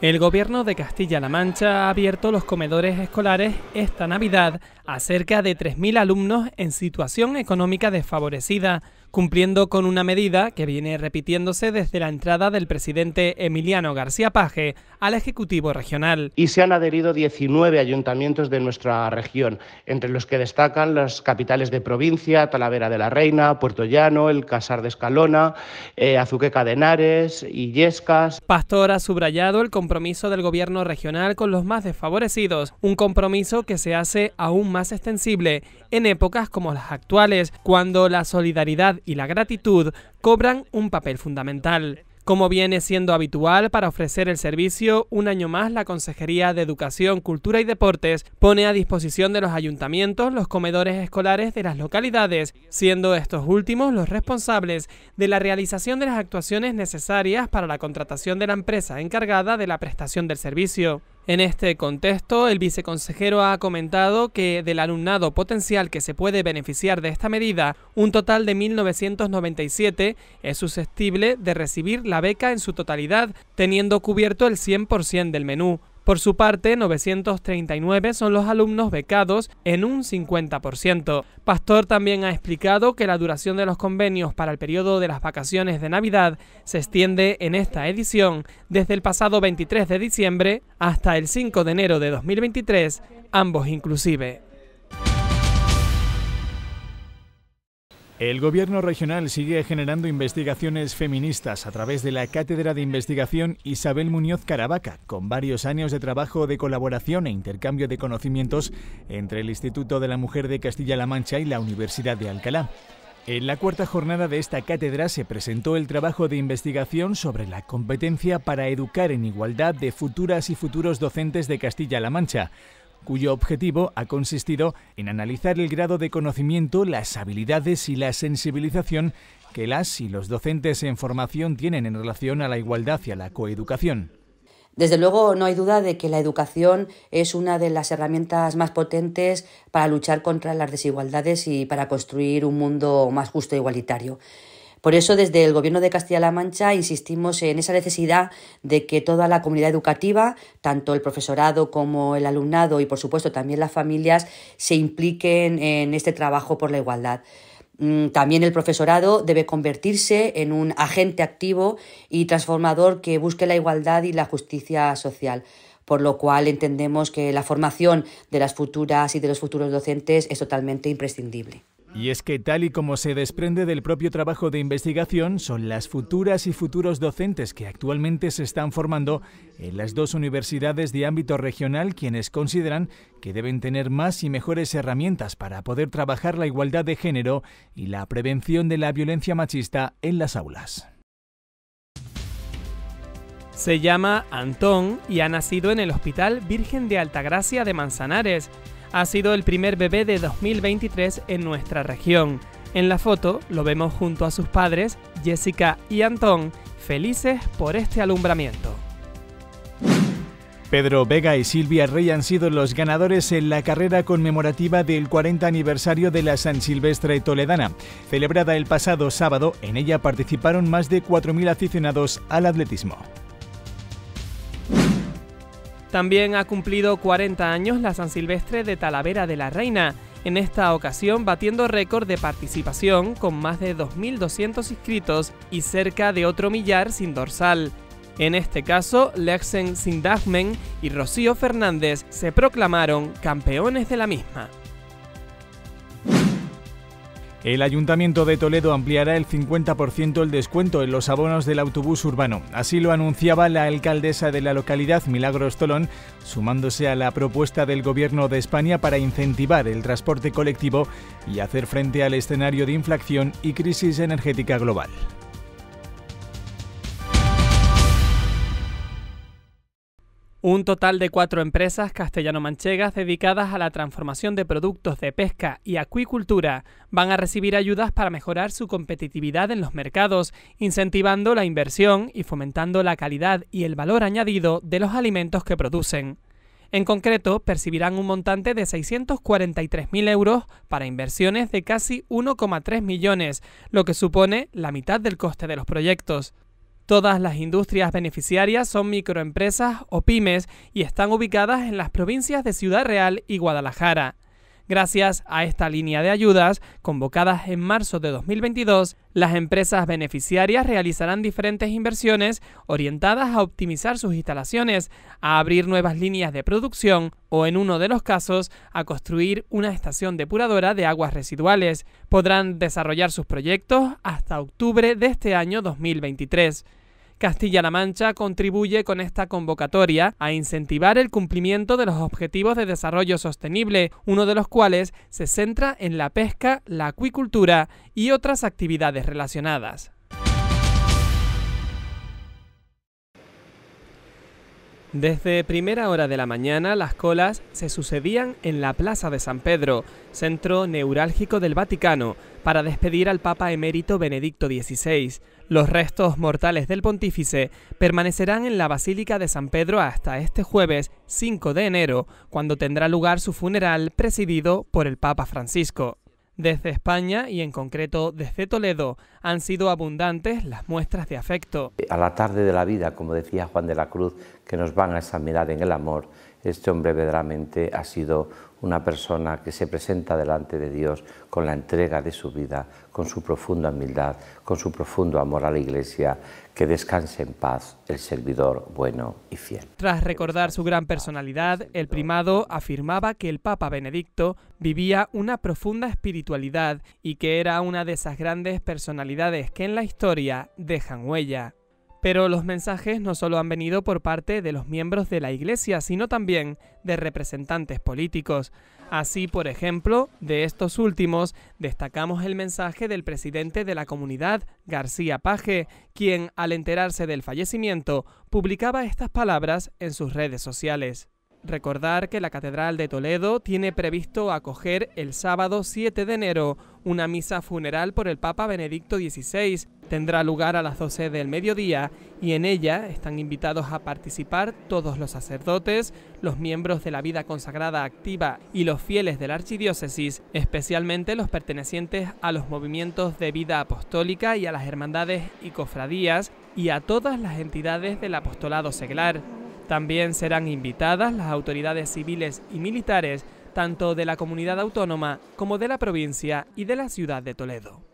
El gobierno de Castilla-La Mancha ha abierto los comedores escolares esta Navidad a cerca de 3.000 alumnos en situación económica desfavorecida, cumpliendo con una medida que viene repitiéndose desde la entrada del presidente Emiliano García Paje al Ejecutivo Regional. Y se han adherido 19 ayuntamientos de nuestra región, entre los que destacan las capitales de provincia, Talavera de la Reina, Puerto Llano, el Casar de Escalona, eh, Azuqueca de Henares, Illescas. Pastor ha subrayado el compromiso del gobierno regional con los más desfavorecidos, un compromiso que se hace aún más extensible en épocas como las actuales, cuando la solidaridad y la gratitud cobran un papel fundamental. Como viene siendo habitual para ofrecer el servicio, un año más la Consejería de Educación, Cultura y Deportes pone a disposición de los ayuntamientos los comedores escolares de las localidades, siendo estos últimos los responsables de la realización de las actuaciones necesarias para la contratación de la empresa encargada de la prestación del servicio. En este contexto, el viceconsejero ha comentado que del alumnado potencial que se puede beneficiar de esta medida, un total de 1.997 es susceptible de recibir la beca en su totalidad, teniendo cubierto el 100% del menú. Por su parte, 939 son los alumnos becados en un 50%. Pastor también ha explicado que la duración de los convenios para el periodo de las vacaciones de Navidad se extiende en esta edición desde el pasado 23 de diciembre hasta el 5 de enero de 2023, ambos inclusive. El gobierno regional sigue generando investigaciones feministas a través de la Cátedra de Investigación Isabel Muñoz Caravaca, con varios años de trabajo de colaboración e intercambio de conocimientos entre el Instituto de la Mujer de Castilla-La Mancha y la Universidad de Alcalá. En la cuarta jornada de esta cátedra se presentó el trabajo de investigación sobre la competencia para educar en igualdad de futuras y futuros docentes de Castilla-La Mancha, cuyo objetivo ha consistido en analizar el grado de conocimiento, las habilidades y la sensibilización que las y los docentes en formación tienen en relación a la igualdad y a la coeducación. Desde luego, no hay duda de que la educación es una de las herramientas más potentes para luchar contra las desigualdades y para construir un mundo más justo e igualitario. Por eso, desde el Gobierno de Castilla-La Mancha insistimos en esa necesidad de que toda la comunidad educativa, tanto el profesorado como el alumnado y, por supuesto, también las familias, se impliquen en este trabajo por la igualdad. Mm, también el profesorado debe convertirse en un agente activo y transformador que busque la igualdad y la justicia social por lo cual entendemos que la formación de las futuras y de los futuros docentes es totalmente imprescindible. Y es que tal y como se desprende del propio trabajo de investigación, son las futuras y futuros docentes que actualmente se están formando en las dos universidades de ámbito regional quienes consideran que deben tener más y mejores herramientas para poder trabajar la igualdad de género y la prevención de la violencia machista en las aulas. Se llama Antón y ha nacido en el Hospital Virgen de Altagracia de Manzanares ha sido el primer bebé de 2023 en nuestra región. En la foto lo vemos junto a sus padres, Jessica y Antón, felices por este alumbramiento. Pedro Vega y Silvia Rey han sido los ganadores en la carrera conmemorativa del 40 aniversario de la San Silvestre Toledana. Celebrada el pasado sábado, en ella participaron más de 4.000 aficionados al atletismo. También ha cumplido 40 años la San Silvestre de Talavera de la Reina, en esta ocasión batiendo récord de participación con más de 2.200 inscritos y cerca de otro millar sin dorsal. En este caso, Lexen Sindagmen y Rocío Fernández se proclamaron campeones de la misma. El Ayuntamiento de Toledo ampliará el 50% el descuento en los abonos del autobús urbano. Así lo anunciaba la alcaldesa de la localidad, Milagros Tolón, sumándose a la propuesta del Gobierno de España para incentivar el transporte colectivo y hacer frente al escenario de inflación y crisis energética global. Un total de cuatro empresas castellano-manchegas dedicadas a la transformación de productos de pesca y acuicultura van a recibir ayudas para mejorar su competitividad en los mercados, incentivando la inversión y fomentando la calidad y el valor añadido de los alimentos que producen. En concreto, percibirán un montante de 643.000 euros para inversiones de casi 1,3 millones, lo que supone la mitad del coste de los proyectos. Todas las industrias beneficiarias son microempresas o pymes y están ubicadas en las provincias de Ciudad Real y Guadalajara. Gracias a esta línea de ayudas, convocadas en marzo de 2022, las empresas beneficiarias realizarán diferentes inversiones orientadas a optimizar sus instalaciones, a abrir nuevas líneas de producción o, en uno de los casos, a construir una estación depuradora de aguas residuales. Podrán desarrollar sus proyectos hasta octubre de este año 2023. Castilla-La Mancha contribuye con esta convocatoria a incentivar el cumplimiento de los objetivos de desarrollo sostenible, uno de los cuales se centra en la pesca, la acuicultura y otras actividades relacionadas. Desde primera hora de la mañana las colas se sucedían en la Plaza de San Pedro, centro neurálgico del Vaticano, para despedir al Papa emérito Benedicto XVI. Los restos mortales del pontífice permanecerán en la Basílica de San Pedro hasta este jueves 5 de enero, cuando tendrá lugar su funeral presidido por el Papa Francisco. Desde España y en concreto desde Toledo han sido abundantes las muestras de afecto. A la tarde de la vida, como decía Juan de la Cruz, que nos van a examinar en el amor, este hombre verdaderamente ha sido una persona que se presenta delante de Dios con la entrega de su vida, con su profunda humildad, con su profundo amor a la Iglesia, que descanse en paz el servidor bueno y fiel. Tras recordar su gran personalidad, el primado afirmaba que el Papa Benedicto vivía una profunda espiritualidad y que era una de esas grandes personalidades que en la historia dejan huella. Pero los mensajes no solo han venido por parte de los miembros de la Iglesia, sino también de representantes políticos. Así, por ejemplo, de estos últimos, destacamos el mensaje del presidente de la comunidad, García Paje, quien, al enterarse del fallecimiento, publicaba estas palabras en sus redes sociales. Recordar que la Catedral de Toledo tiene previsto acoger el sábado 7 de enero una misa funeral por el Papa Benedicto XVI. Tendrá lugar a las 12 del mediodía y en ella están invitados a participar todos los sacerdotes, los miembros de la vida consagrada activa y los fieles de la archidiócesis, especialmente los pertenecientes a los movimientos de vida apostólica y a las hermandades y cofradías y a todas las entidades del apostolado seglar. También serán invitadas las autoridades civiles y militares tanto de la comunidad autónoma como de la provincia y de la ciudad de Toledo.